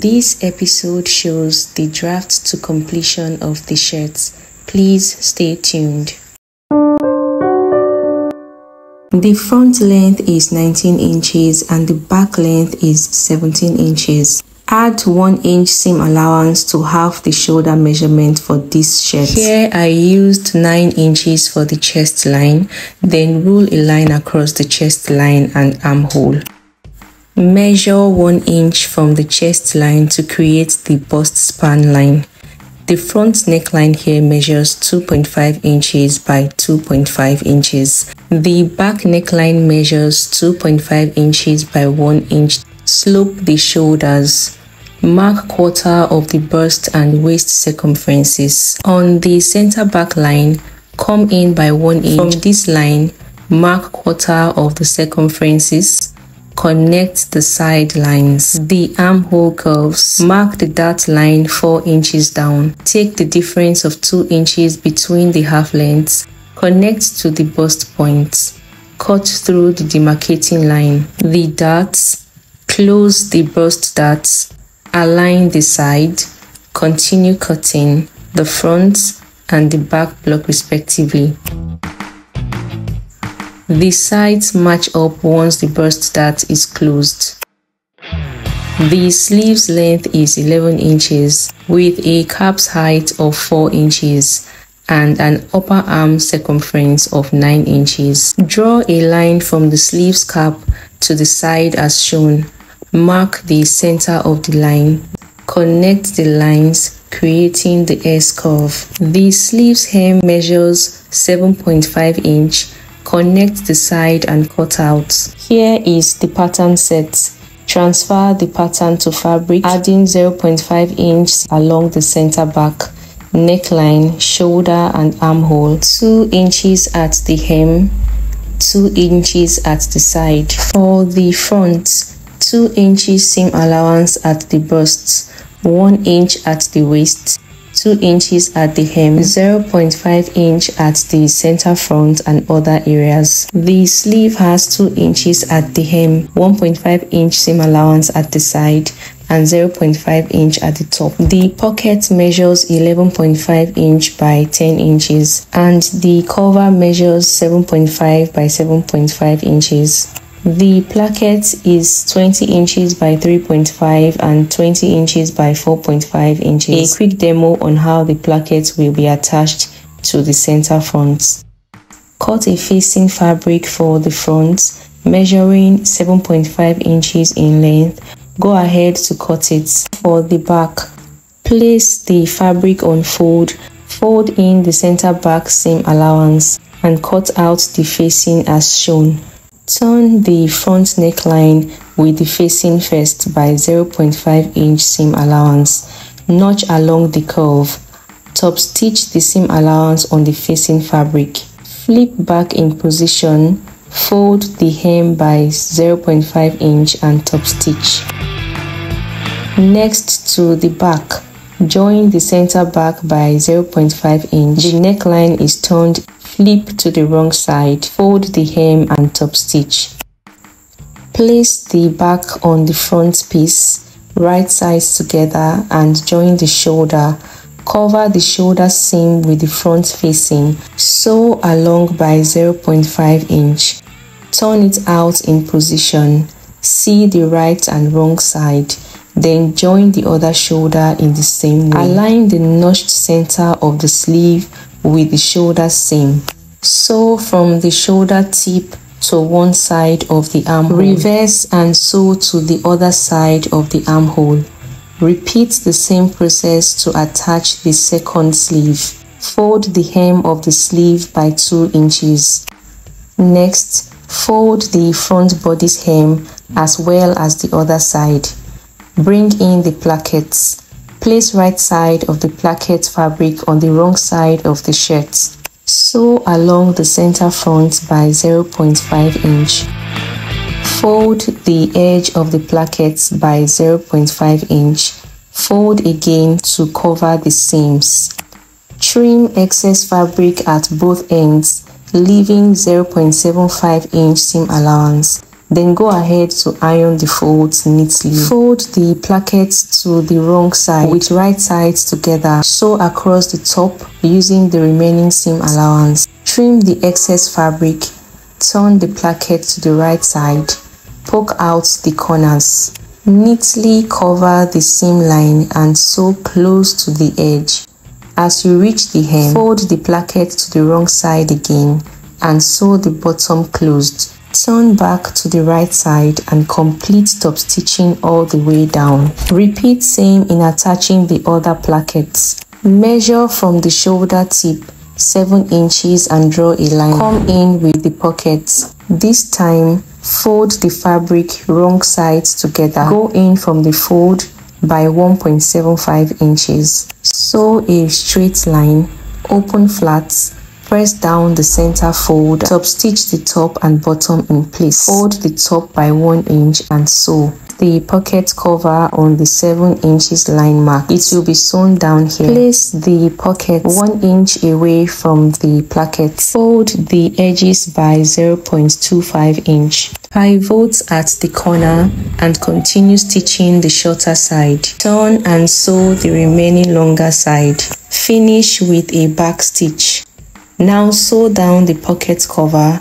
This episode shows the draft to completion of the shirts. Please stay tuned. The front length is 19 inches and the back length is 17 inches. Add 1 inch seam allowance to half the shoulder measurement for this shirt. Here I used 9 inches for the chest line, then rule a line across the chest line and armhole. Measure 1 inch from the chest line to create the bust span line. The front neckline here measures 2.5 inches by 2.5 inches. The back neckline measures 2.5 inches by 1 inch. Slope the shoulders. Mark quarter of the bust and waist circumferences. On the center back line, come in by 1 inch. From this line, mark quarter of the circumferences Connect the side lines. The armhole curves. Mark the dart line 4 inches down. Take the difference of 2 inches between the half lengths. Connect to the bust points. Cut through the demarcating line. The darts. Close the bust darts. Align the side. Continue cutting the front and the back block respectively. The sides match up once the bust dart is closed. The sleeve's length is 11 inches with a cap's height of 4 inches and an upper arm circumference of 9 inches. Draw a line from the sleeve's cap to the side as shown. Mark the center of the line. Connect the lines creating the S curve. The sleeve's hem measures 7.5 inch Connect the side and cut out. Here is the pattern set. Transfer the pattern to fabric, adding 0.5 inch along the center back, neckline, shoulder and armhole, 2 inches at the hem, 2 inches at the side. For the front, 2 inches seam allowance at the bust, 1 inch at the waist, 2 inches at the hem, 0.5 inch at the center front and other areas. The sleeve has 2 inches at the hem, 1.5 inch seam allowance at the side and 0.5 inch at the top. The pocket measures 11.5 inch by 10 inches and the cover measures 7.5 by 7.5 inches. The placket is 20 inches by 3.5 and 20 inches by 4.5 inches. A quick demo on how the placket will be attached to the center front. Cut a facing fabric for the front, measuring 7.5 inches in length. Go ahead to cut it. For the back, place the fabric on fold, fold in the center back seam allowance and cut out the facing as shown. Turn the front neckline with the facing first by 0.5 inch seam allowance. Notch along the curve. Top stitch the seam allowance on the facing fabric. Flip back in position. Fold the hem by 0.5 inch and top stitch. Next to the back. Join the center back by 0.5 inch. The neckline is turned flip to the wrong side, fold the hem and top stitch. Place the back on the front piece, right sides together and join the shoulder. Cover the shoulder seam with the front facing, sew along by 0.5 inch. Turn it out in position. See the right and wrong side. Then join the other shoulder in the same way. Align the notched center of the sleeve with the shoulder seam. Sew from the shoulder tip to one side of the armhole. Reverse and sew to the other side of the armhole. Repeat the same process to attach the second sleeve. Fold the hem of the sleeve by 2 inches. Next, fold the front body's hem as well as the other side. Bring in the plackets. Place right side of the placket fabric on the wrong side of the shirt. Sew along the center front by 0.5 inch. Fold the edge of the plackets by 0.5 inch. Fold again to cover the seams. Trim excess fabric at both ends, leaving 0.75 inch seam allowance. Then go ahead to iron the folds neatly. Fold the plackets to the wrong side with right sides together. Sew across the top using the remaining seam allowance. Trim the excess fabric. Turn the placket to the right side. Poke out the corners. Neatly cover the seam line and sew close to the edge. As you reach the hem, fold the placket to the wrong side again and sew the bottom closed. Turn back to the right side and complete top stitching all the way down. Repeat same in attaching the other plackets. Measure from the shoulder tip 7 inches and draw a line. Come in with the pockets. This time, fold the fabric wrong sides together. Go in from the fold by 1.75 inches. Sew a straight line, open flats, Press down the center fold, top stitch the top and bottom in place. Fold the top by 1 inch and sew the pocket cover on the 7 inches line mark. It will be sewn down here. Place the pocket 1 inch away from the placket. Fold the edges by 0.25 inch. Pivot at the corner and continue stitching the shorter side. Turn and sew the remaining longer side. Finish with a back stitch. Now sew down the pocket cover.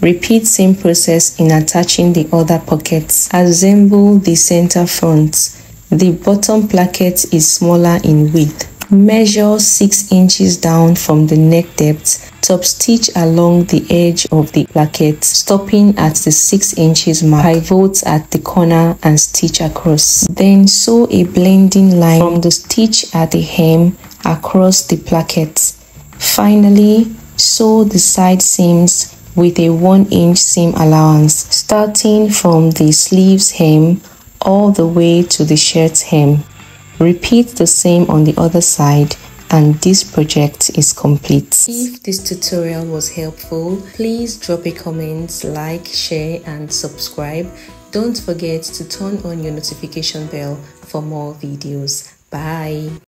Repeat same process in attaching the other pockets. Assemble the center front. The bottom placket is smaller in width. Measure 6 inches down from the neck depth. Top stitch along the edge of the placket, stopping at the 6 inches mark. Pivot at the corner and stitch across. Then sew a blending line from the stitch at the hem across the placket. Finally, sew the side seams with a 1 inch seam allowance starting from the sleeves hem all the way to the shirt hem. Repeat the same on the other side and this project is complete. If this tutorial was helpful, please drop a comment, like, share and subscribe. Don't forget to turn on your notification bell for more videos. Bye.